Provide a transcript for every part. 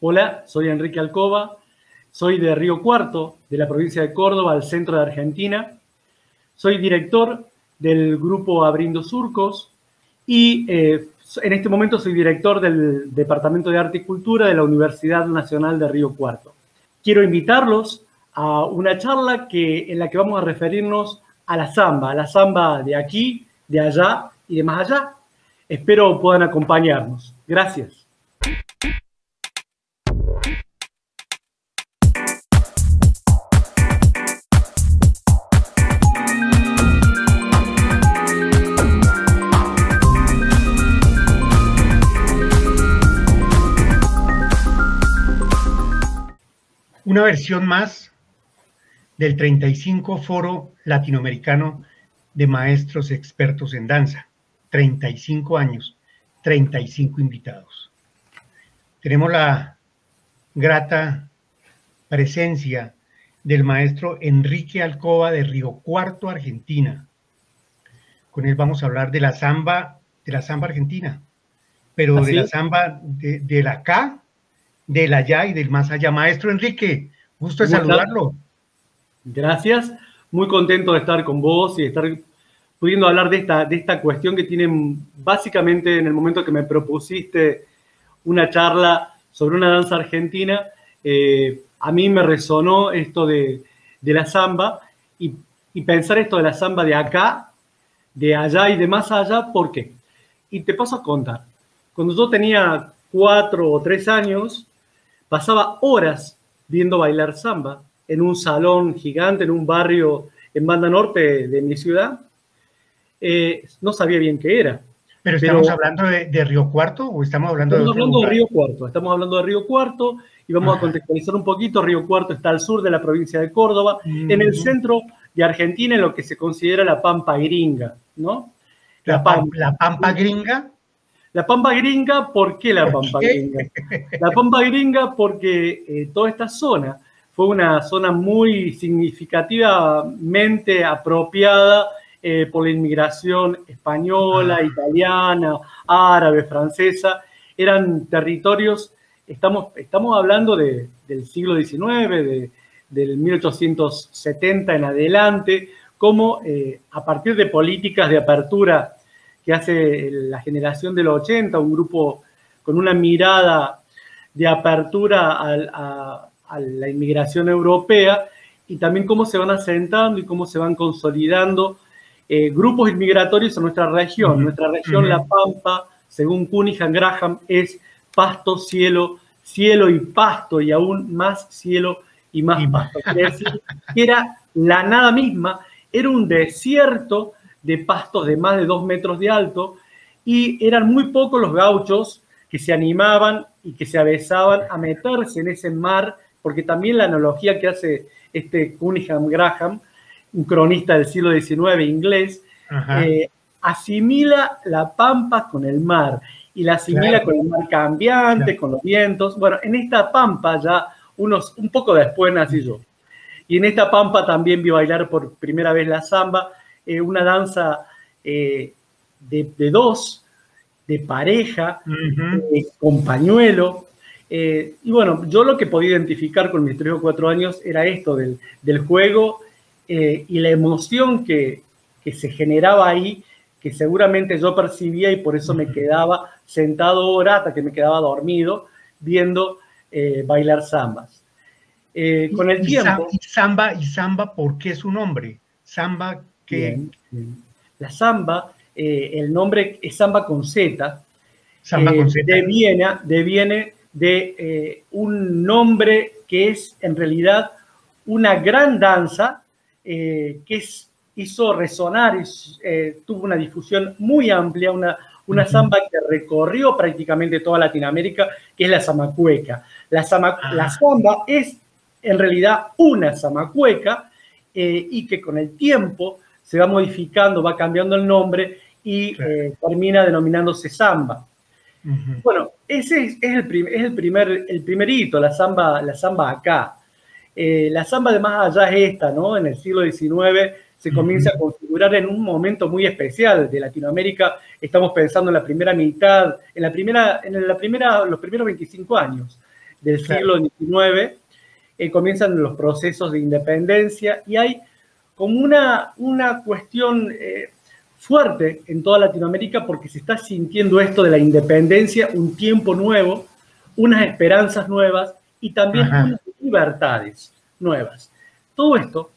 Hola, soy Enrique Alcoba, soy de Río Cuarto, de la provincia de Córdoba, al centro de Argentina. Soy director del grupo Abriendo Surcos y eh, en este momento soy director del Departamento de Arte y Cultura de la Universidad Nacional de Río Cuarto. Quiero invitarlos a una charla que, en la que vamos a referirnos a la samba, a la samba de aquí, de allá y de más allá. Espero puedan acompañarnos. Gracias. Una versión más del 35 Foro Latinoamericano de Maestros Expertos en Danza. 35 años, 35 invitados. Tenemos la grata presencia del maestro Enrique Alcoba de Río Cuarto, Argentina. Con él vamos a hablar de la samba, de la samba argentina, pero de la samba de, de la acá del allá y del más allá. Maestro Enrique, gusto de saludarlo. Gracias, muy contento de estar con vos y de estar pudiendo hablar de esta, de esta cuestión que tienen básicamente en el momento que me propusiste una charla sobre una danza argentina, eh, a mí me resonó esto de, la samba y, y, pensar esto de la samba de acá, de allá y de más allá, ¿por qué? Y te paso a contar. Cuando yo tenía cuatro o tres años, pasaba horas viendo bailar samba en un salón gigante, en un barrio en Banda Norte de mi ciudad. Eh, no sabía bien qué era. ¿Pero estamos hablando de, Río Cuarto o estamos hablando estamos de hablando de Río Cuarto, estamos hablando de Río Cuarto y vamos a contextualizar un poquito. Río Cuarto está al sur de la provincia de Córdoba, en el centro de Argentina, en lo que se considera la Pampa Gringa, ¿no? La, Pampa, la Pampa Gringa la Pampa Gringa, ¿por qué la Pampa Gringa? La Pampa Gringa porque eh, toda esta zona fue una zona muy significativamente apropiada eh, por la inmigración española, ah. italiana, árabe, francesa. Eran territorios, estamos, estamos hablando del siglo XIX, de, del 1870 en adelante, como eh, a partir de políticas de apertura que hace la generación de los 80, un grupo con una mirada de apertura a, la inmigración europea y también cómo se van asentando y cómo se van consolidando eh, grupos inmigratorios en nuestra región. Nuestra región, La Pampa, según Cunningham Graham, es pasto, cielo, cielo y pasto y aún más cielo y más pasto. Decir era la nada misma, era un desierto de pastos de más de dos metros de alto y eran muy pocos los gauchos que se animaban y que se avesaban a meterse en ese mar, porque también la analogía que hace este Cunningham Graham, un cronista del siglo XIX inglés, eh, asimila la pampa con el mar y la asimila con el mar cambiante, con los vientos. Bueno, en esta pampa ya unos, un poco después nací yo. Y en esta pampa también vi bailar por primera vez la samba eh, una danza eh, de, dos, de pareja, de compañuelo. Eh, y bueno, yo lo que podía identificar con mis tres o cuatro años era esto del, juego y la emoción que, se generaba ahí, que seguramente yo percibía y por eso me quedaba sentado hora hasta que me quedaba dormido viendo bailar zambas. con el tiempo. Y samba, y samba, ¿por qué su nombre? Samba, la samba, eh, el nombre es samba con Z, samba con eh, Deviene, de eh, un nombre que es en realidad una gran danza que hizo resonar, tuvo una difusión muy amplia, una, una samba que recorrió prácticamente toda Latinoamérica, que es la zamacueca. La, la ah. samba es en realidad una zamacueca y que con el tiempo se va modificando, va cambiando el nombre y eh, termina denominándose samba. Bueno, ese es, el, es el, primer, el primer hito, la samba, la samba acá. Eh, la samba de más allá es esta, ¿no? En el siglo XIX se comienza a configurar en un momento muy especial de Latinoamérica. Estamos pensando en la primera mitad, en la primera, en la primera, los primeros 25 años del siglo XIX, eh, comienzan los procesos de independencia y hay como una, una cuestión eh, fuerte en toda Latinoamérica porque se está sintiendo esto de la independencia, un tiempo nuevo, unas esperanzas nuevas y también unas libertades nuevas. Todo esto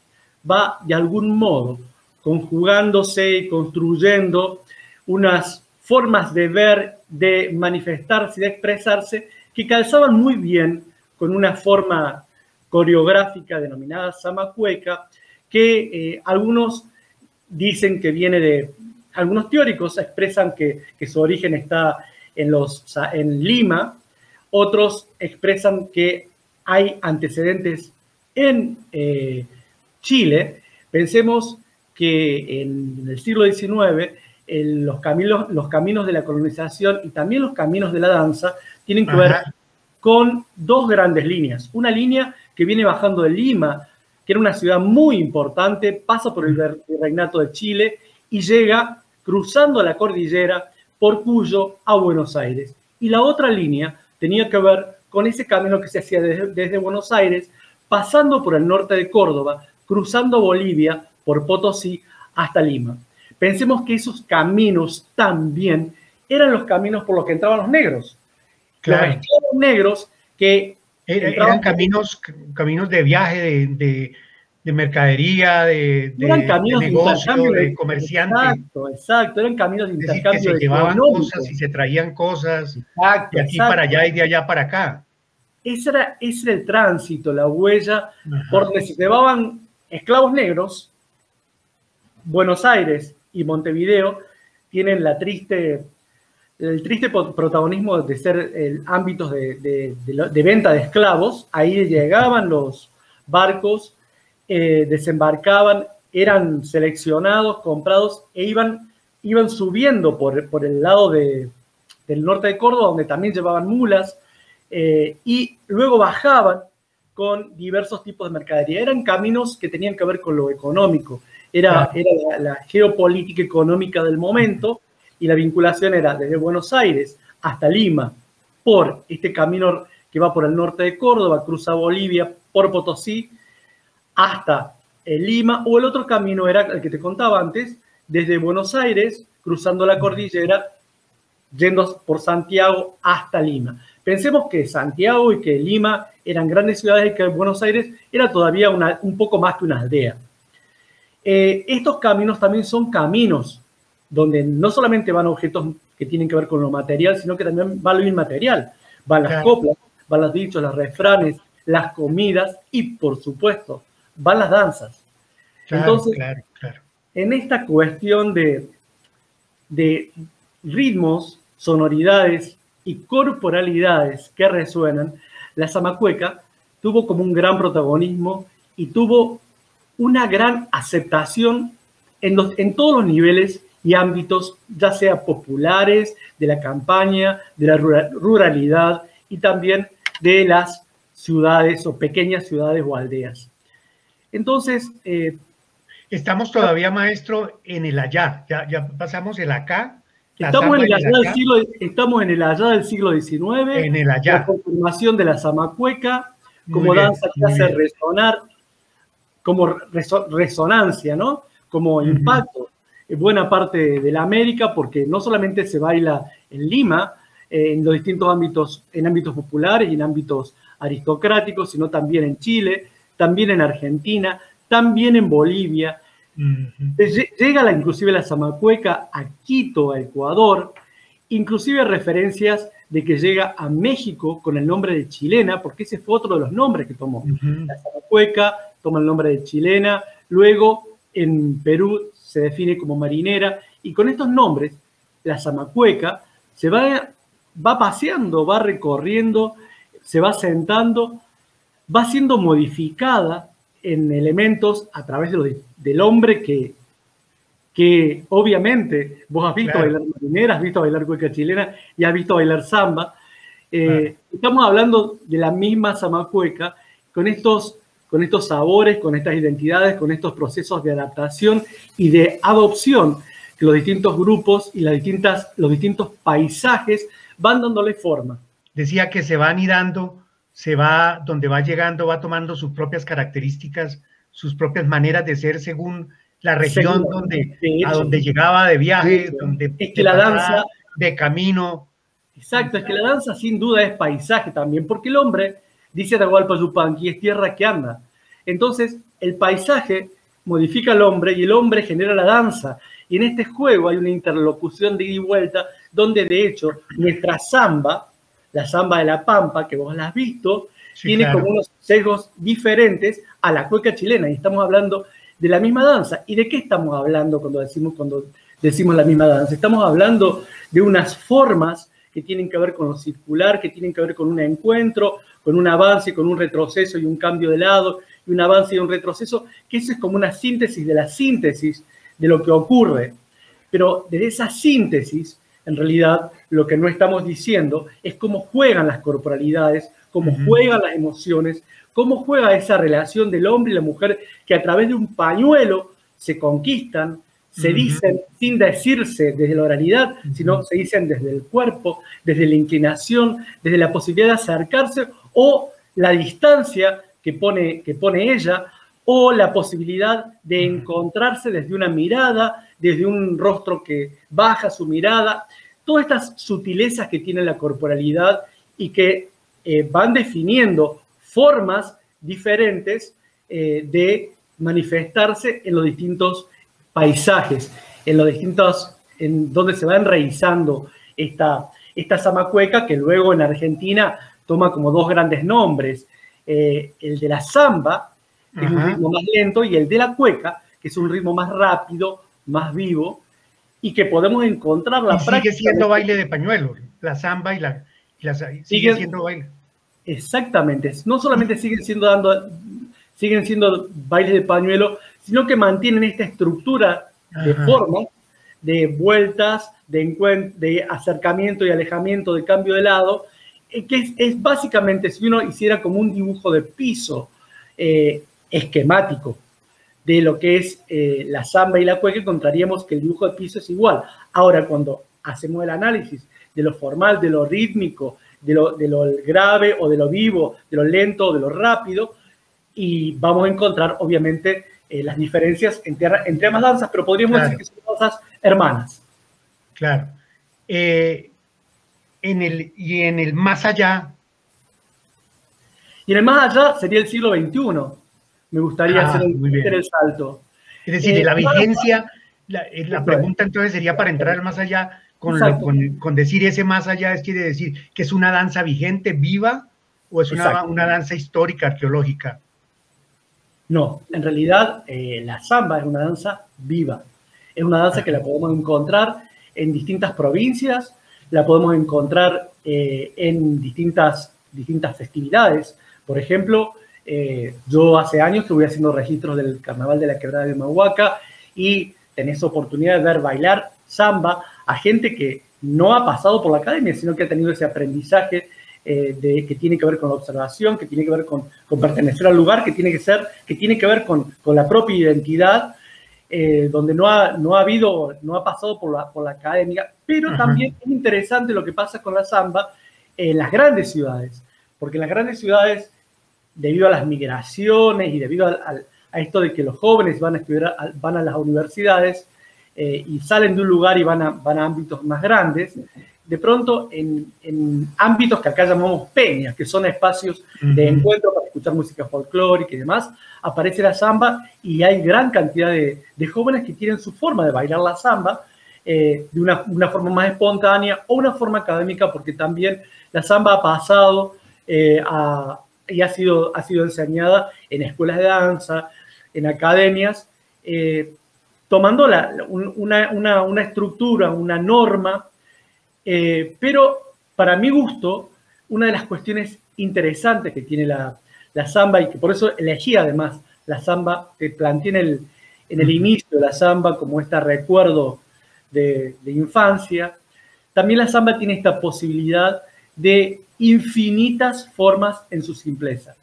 va de algún modo conjugándose y construyendo unas formas de ver, de manifestarse, de expresarse, que calzaban muy bien con una forma coreográfica denominada samacueca, que eh, algunos dicen que viene de, algunos teóricos expresan que, su origen está en, los, en Lima, otros expresan que hay antecedentes en eh, Chile. Pensemos que en el siglo XIX los, caminos, los caminos de la colonización y también los caminos de la danza tienen que ver con dos grandes líneas. Una línea que viene bajando de Lima, que era una ciudad muy importante, pasa por el reinato de Chile y llega cruzando la cordillera por Cuyo a Buenos Aires. Y la otra línea tenía que ver con ese camino que se hacía desde, Buenos Aires, pasando por el norte de Córdoba, cruzando Bolivia por Potosí hasta Lima. Pensemos que esos caminos también eran los caminos por los que entraban los negros. Claro. Los negros que... Eran caminos, caminos de viaje, de, mercadería, de, eran caminos de negocio, de, comerciantes. Exacto, exacto, eran caminos de intercambio. que se llevaban cosas y se traían cosas de aquí para allá y de allá para acá. Ese era, ese era el tránsito, la huella, por donde se llevaban esclavos negros Buenos Aires y Montevideo tienen la triste, el triste protagonismo de ser el, ámbitos de, venta de esclavos. Ahí llegaban los barcos, eh, desembarcaban, eran seleccionados, comprados e iban, iban subiendo por, por el lado del norte de Córdoba, donde también llevaban mulas, eh, y luego bajaban con diversos tipos de mercadería. Eran caminos que tenían que ver con lo económico era, era la, geopolítica económica del momento y la vinculación era desde Buenos Aires hasta Lima por este camino que va por el norte de Córdoba, cruza Bolivia, por Potosí, hasta Lima, o el otro camino era el que te contaba antes, desde Buenos Aires, cruzando la cordillera, yendo por Santiago hasta Lima. Pensemos que Santiago y que Lima eran grandes ciudades y que Buenos Aires era todavía un poco más que una aldea. Eh, estos caminos también son caminos donde no solamente van objetos que tienen que ver con lo material, sino que también va lo inmaterial. Van las coplas, van los dichos, los refranes, las comidas y, por supuesto, van las danzas. Entonces, en esta cuestión de, de ritmos, sonoridades y corporalidades que resuenan, la zamacueca tuvo como un gran protagonismo y tuvo una gran aceptación en, en todos los niveles y ámbitos, ya sea populares, de la campaña, de la ruralidad y también de las ciudades o pequeñas ciudades o aldeas. Entonces... Eh, estamos todavía, maestro, en el allá, ya, ya pasamos el acá. Estamos en el, allá del siglo, estamos en el allá del siglo XIX. En el allá. La confirmación de la zamacueca como danza que hace resonar como resonancia, ¿no? Como impacto buena parte de la América, porque no solamente se baila en Lima, eh, en los distintos ámbitos, en ámbitos populares y en ámbitos aristocráticos, sino también en Chile, también en Argentina, también en Bolivia. Llega la, inclusive la zamacueca a Quito, a Ecuador, inclusive referencias de que llega a México con el nombre de chilena, porque ese fue otro de los nombres que tomó. La zamacueca, toma el nombre de chilena, luego en Perú se define como marinera, y con estos nombres, la zamacueca se va, va paseando, va recorriendo, se va sentando, va siendo modificada en elementos a través del hombre que, que obviamente vos has visto bailar marinera, has visto bailar cueca chilena y has visto bailar samba. Eh, estamos hablando de la misma zamacueca con estos con estos sabores, con estas identidades, con estos procesos de adaptación y de adopción que los distintos grupos y las distintas, los distintos paisajes van dándole forma. Decía que se van dando se va, donde va llegando, va tomando sus propias características, sus propias maneras de ser según la región donde, a donde llegaba de viaje, donde es que la danza de camino. Exacto, es que la danza sin duda es paisaje también, porque el hombre, dice Atahualpa Yupanqui, es tierra que anda. Entonces, el paisaje modifica al hombre y el hombre genera la danza. Y en este juego hay una interlocución de ida y vuelta, donde de hecho nuestra samba, la samba de la Pampa, que vos la has visto, tiene como unos sesgos diferentes a la cueca chilena. Y estamos hablando de la misma danza. ¿Y de qué estamos hablando cuando decimos, cuando decimos la misma danza? Estamos hablando de unas formas que tienen que ver con lo circular, que tienen que ver con un encuentro, con un avance, con un retroceso y un cambio de lado, y un avance y un retroceso, que eso es como una síntesis de la síntesis de lo que ocurre. Pero de esa síntesis, en realidad, lo que no estamos diciendo es cómo juegan las corporalidades, cómo juegan las emociones, cómo juega esa relación del hombre y la mujer que a través de un pañuelo se conquistan, se dicen sin decirse desde la oralidad, sino se dicen desde el cuerpo, desde la inclinación, desde la posibilidad de acercarse o la distancia que pone, que pone ella o la posibilidad de encontrarse desde una mirada, desde un rostro que baja su mirada, todas estas sutilezas que tiene la corporalidad y que eh, van definiendo formas diferentes eh, de manifestarse en los distintos paisajes, en los distintos, en donde se va enraizando esta, esta zamacueca que luego en Argentina toma como dos grandes nombres, eh, el de la samba, que es un ritmo más lento, y el de la cueca, que es un ritmo más rápido, más vivo, y que podemos encontrar la práctica. Sigue siendo baile de pañuelo, la samba y la, sigue siendo baile. Exactamente. No solamente siguen siendo dando, siguen siendo bailes de pañuelo, sino que mantienen esta estructura de forma, de vueltas, de, de acercamiento y alejamiento, de cambio de lado, eh, que es, básicamente, si uno hiciera como un dibujo de piso eh, esquemático de lo que es eh, la samba y la cueca, encontraríamos que el dibujo de piso es igual. Ahora, cuando hacemos el análisis de lo formal, de lo rítmico, de lo, de lo grave o de lo vivo, de lo lento o de lo rápido, y vamos a encontrar, obviamente, las diferencias entre, entre ambas danzas, pero podríamos decir que son danzas hermanas. Claro en el, y en el más allá. Y en el más allá sería el siglo XXI. Me gustaría ah, hacer, el, salto. Es decir, de la eh, vigencia, la, eh, la pregunta entonces sería para entrar al más allá, con, con, decir ese más allá, es quiere decir que es una danza vigente, viva, o es una, una danza histórica, arqueológica. No, en realidad eh, la samba es una danza viva. Es una danza que la podemos encontrar en distintas provincias, la podemos encontrar eh, en distintas, distintas festividades. Por ejemplo, eh, yo hace años estuve haciendo registros del Carnaval de la Quebrada de Mahuaca y tenés oportunidad de ver bailar samba a gente que no ha pasado por la academia, sino que ha tenido ese aprendizaje eh, de, que tiene que ver con la observación, que tiene que ver con, con, pertenecer al lugar, que tiene que ser, que tiene que ver con, con la propia identidad eh, donde no ha, no ha habido, no ha pasado por la, por la academia, pero también es interesante lo que pasa con la samba en las grandes ciudades, porque en las grandes ciudades, debido a las migraciones y debido a, esto de que los jóvenes van a estudiar, van a las universidades eh, y salen de un lugar y van a, van a ámbitos más grandes, de pronto en, ámbitos que acá llamamos peñas, que son espacios de encuentro para escuchar música folclórica y demás, aparece la samba y hay gran cantidad de, jóvenes que tienen su forma de bailar la samba eh, de una, forma más espontánea o una forma académica, porque también la samba ha pasado eh, y ha sido, ha sido enseñada en escuelas de danza, en academias, eh, tomando una, una estructura, una norma eh, pero para mi gusto, una de las cuestiones interesantes que tiene la, la samba y que por eso elegí además la samba, que planteé en el, en el inicio de la samba como este recuerdo de, de infancia, también la samba tiene esta posibilidad de infinitas formas en su simpleza,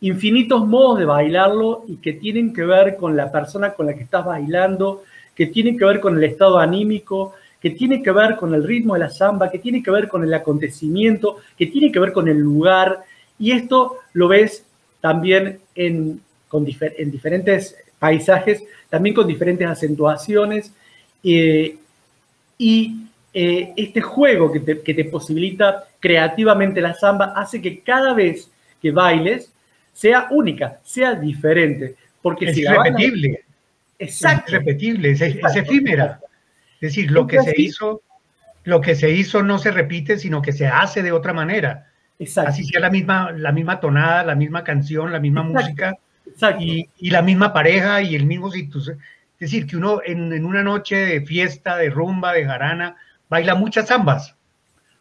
infinitos modos de bailarlo y que tienen que ver con la persona con la que estás bailando, que tienen que ver con el estado anímico, que tiene que ver con el ritmo de la samba, que tiene que ver con el acontecimiento, que tiene que ver con el lugar Y esto lo ves también en, en diferentes paisajes, también con diferentes acentuaciones. Eh, y eh, este juego que te, que te, posibilita creativamente la samba hace que cada vez que bailes sea única, sea diferente. Porque es si repetible. Exacto. Es repetible, es, efímera. Es decir, lo que se hizo, lo que se hizo no se repite, sino que se hace de otra manera. Exacto. Así sea la misma, la misma tonada, la misma canción, la misma música Y, y, la misma pareja y el mismo sitio. Es decir, que uno en, una noche de fiesta, de rumba, de jarana, baila muchas zambas.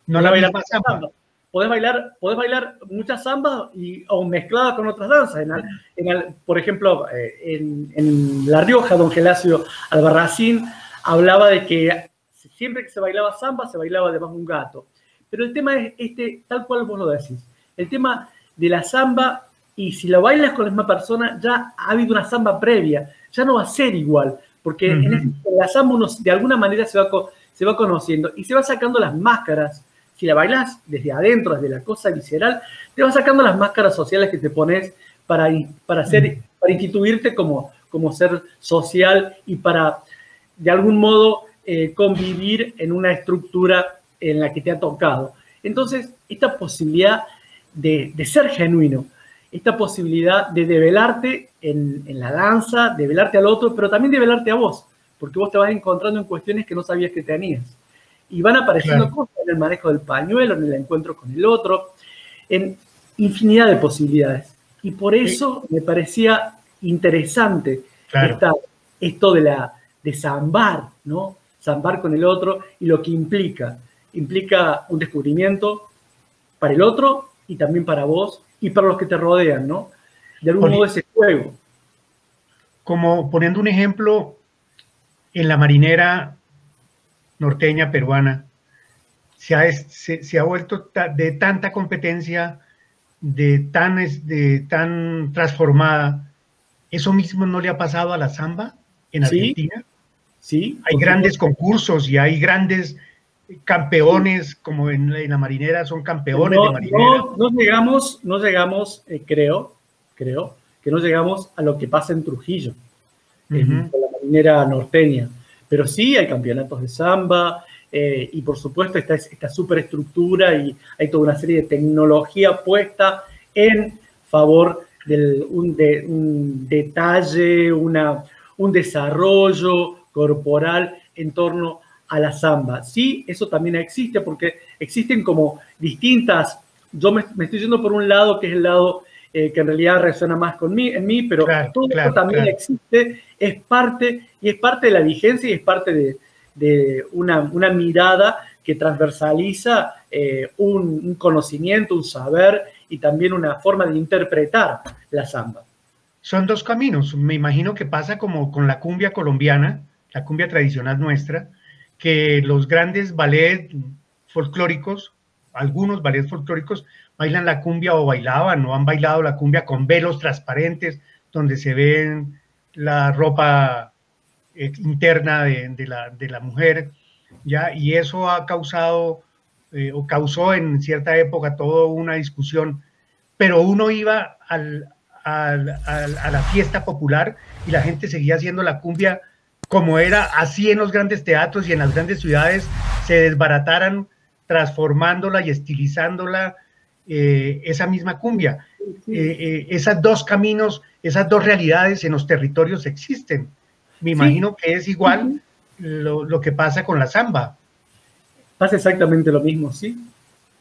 No la baila más samba. Podés bailar, podés bailar muchas zambas y, o mezcladas con otras danzas. En, por ejemplo, eh, en, La Rioja, don Gelacio Albarracín hablaba de que siempre que se bailaba samba, se bailaba debajo de un gato. Pero el tema es este, tal cual vos lo decís. El tema de la samba, y si la bailas con la misma persona, ya ha habido una samba previa ya no va a ser igual, porque en, la samba uno de alguna manera se va, se va conociendo y se va sacando las máscaras. Si la bailas desde adentro, desde la cosa visceral, te vas sacando las máscaras sociales que te pones para, para, hacer, para instituirte como, como ser social y para, de algún modo, eh, convivir en una estructura en la que te ha tocado. Entonces, esta posibilidad de, de ser genuino, esta posibilidad de develarte en, la danza, develarte al otro, pero también develarte a vos, porque vos te vas encontrando en cuestiones que no sabías que tenías. Y van apareciendo cosas en el manejo del pañuelo, en el encuentro con el otro, en infinidad de posibilidades. Y por eso me parecía interesante esto de, la, de zambar, ¿no? Zambar con el otro y lo que implica. Implica un descubrimiento para el otro y también para vos y para los que te rodean, ¿no? De algún modo ese juego. Como poniendo un ejemplo, en la marinera norteña peruana, se ha, se, ha vuelto de tanta competencia, de tan, de tan transformada. ¿Eso mismo no le ha pasado a la samba en Argentina? Sí. Hay grandes concursos y hay grandes campeones, como en, la marinera, son campeones de marinera. No, llegamos, no llegamos eh, creo, creo, que no llegamos a lo que pasa en Trujillo, en, la marinera norteña. Pero sí hay campeonatos de samba eh, y por supuesto está esta superestructura y hay toda una serie de tecnología puesta en favor de un, de, un detalle, una, un desarrollo corporal en torno a la samba. Sí, eso también existe porque existen como distintas, yo me, estoy yendo por un lado que es el lado eh, que en realidad resuena más con mí, en mí, pero todo esto también existe, es parte, y es parte de la vigencia y es parte de, una, mirada que transversaliza eh, un, conocimiento, un saber y también una forma de interpretar la samba. Son dos caminos. Me imagino que pasa como con la cumbia colombiana, la cumbia tradicional nuestra, que los grandes ballets folclóricos, algunos ballets folclóricos, bailan la cumbia o bailaban o han bailado la cumbia con velos transparentes donde se ven la ropa eh, interna de, la, mujer, ¿ya? Y eso ha causado eh, o causó en cierta época toda una discusión, pero uno iba a la fiesta popular y la gente seguía haciendo la cumbia como era así en los grandes teatros y en las grandes ciudades, se desbarataran transformándola y estilizándola eh, esa misma cumbia. Eh, eh, esos dos caminos, esas dos realidades en los territorios existen. Me imagino que es igual lo, que pasa con la samba. Pasa exactamente lo mismo, ¿sí?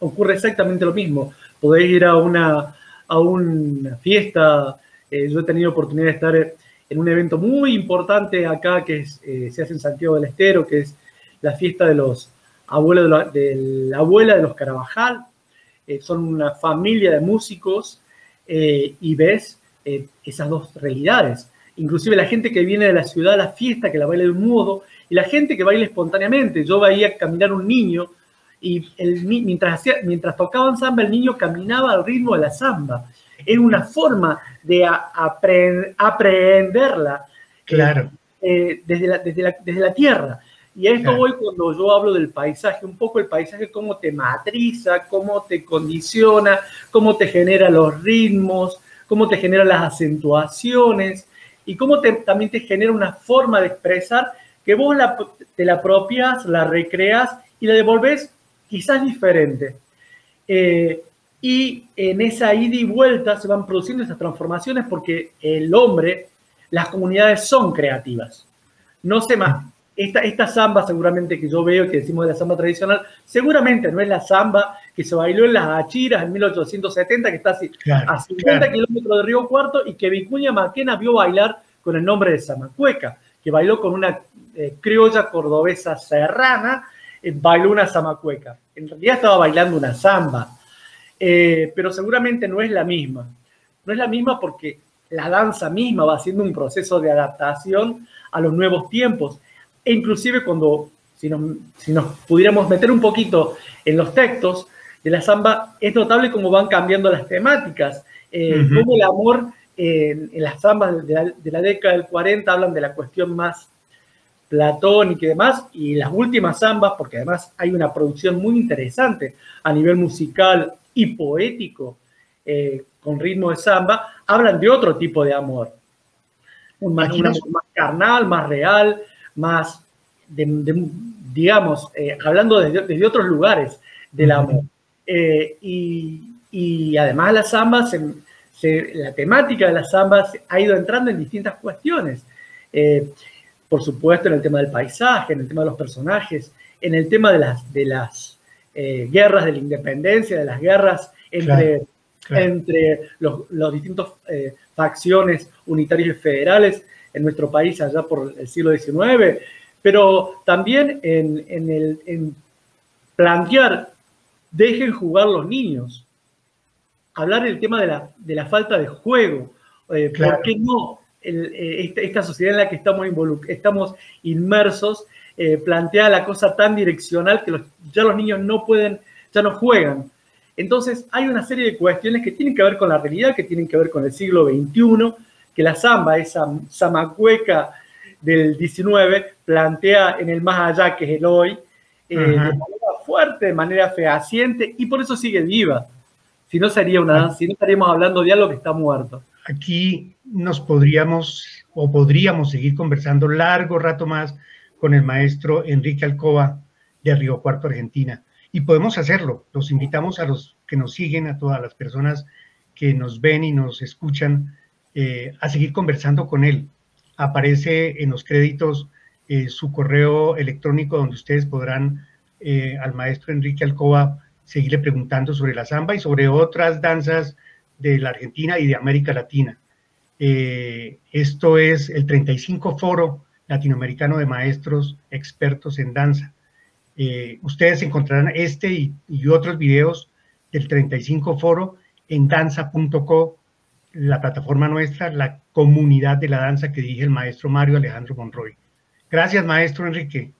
Ocurre exactamente lo mismo. Podéis ir a una, a una fiesta, yo he tenido oportunidad de estar en un evento muy importante acá que eh, se hace en Santiago del Estero, que es la fiesta de los abuelos de, la abuela de los Carabajal. Eh, son una familia de músicos eh, y ves esas dos realidades. Inclusive la gente que viene de la ciudad a la fiesta, que la baila de un modo, y la gente que baila espontáneamente. Yo veía caminar un niño y mientras, mientras tocaban samba, el niño caminaba al ritmo de la samba es una forma de aprenderla claro. Eh, desde, la, desde, la, tierra. Y a esto voy cuando yo hablo del paisaje, un poco el paisaje, cómo te matriza, cómo te condiciona, cómo te genera los ritmos, cómo te genera las acentuaciones y cómo también te genera una forma de expresar que vos te la apropias, la recreas y la devolves quizás diferente. Eh, y en esa ida y vuelta se van produciendo esas transformaciones porque el hombre, las comunidades son creativas. No se más, esta, esta samba seguramente que yo veo, que decimos de la samba tradicional, seguramente no es la samba que se bailó en las Achiras en 1870, que está así, a 50 kilómetros de Río Cuarto, y que Vicuña Maquena vio bailar con el nombre de Samacueca, que bailó con una eh, criolla cordobesa serrana, eh, bailó una samacueca. En realidad estaba bailando una samba, eh, pero seguramente no es la misma. No es la misma porque la danza misma va haciendo un proceso de adaptación a los nuevos tiempos. E inclusive cuando, si nos, pudiéramos meter un poquito en los textos de la samba, es notable cómo van cambiando las temáticas, eh, cómo el amor en, las zambas de la, década del 40 hablan de la cuestión más platónica y demás, y las últimas zambas, porque además hay una producción muy interesante a nivel musical y poético eh, con ritmo de samba, hablan de otro tipo de amor. Un, más carnal, más real, más, digamos, eh, hablando desde, otros lugares del amor. Eh, y, además la samba, la temática de la samba ha ido entrando en distintas cuestiones. Eh, por supuesto, en el tema del paisaje, en el tema de los personajes, en el tema de las, de las guerras de la independencia, de las guerras entre, entre los, los distintos facciones unitarias y federales en nuestro país allá por el siglo XIX, pero también en, el, plantear, dejen jugar los niños, hablar del tema de la, de la falta de juego, eh, ¿por qué no? Eh, esta, sociedad en la que estamos, estamos inmersos eh, plantea la cosa tan direccional que ya los niños no pueden, ya no juegan. Entonces hay una serie de cuestiones que tienen que ver con la realidad, que tienen que ver con el siglo XXI, que la samba, esa samacueca del 19, plantea en el más allá, que es el hoy, eh, de manera fuerte, de manera fehaciente, y por eso sigue viva. Si no, sería una, si no estaríamos hablando de algo que está muerto. Aquí nos podríamos o podríamos seguir conversando largo rato más con el maestro Enrique Alcoba de Río Cuarto, Argentina. Y podemos hacerlo. Los invitamos a los que nos siguen, a todas las personas que nos ven y nos escuchan, eh, a seguir conversando con él. Aparece en los créditos eh, su correo electrónico donde ustedes podrán eh, al maestro Enrique Alcoba seguirle preguntando sobre la samba y sobre otras danzas de la Argentina y de América Latina. esto es el 35 Foro Latinoamericano de Maestros Expertos en Danza. ustedes encontrarán este y, y, otros videos del 35 Foro en danza.co la plataforma nuestra, la comunidad de la danza que dirige el maestro Mario Alejandro Monroy. Gracias, maestro Enrique.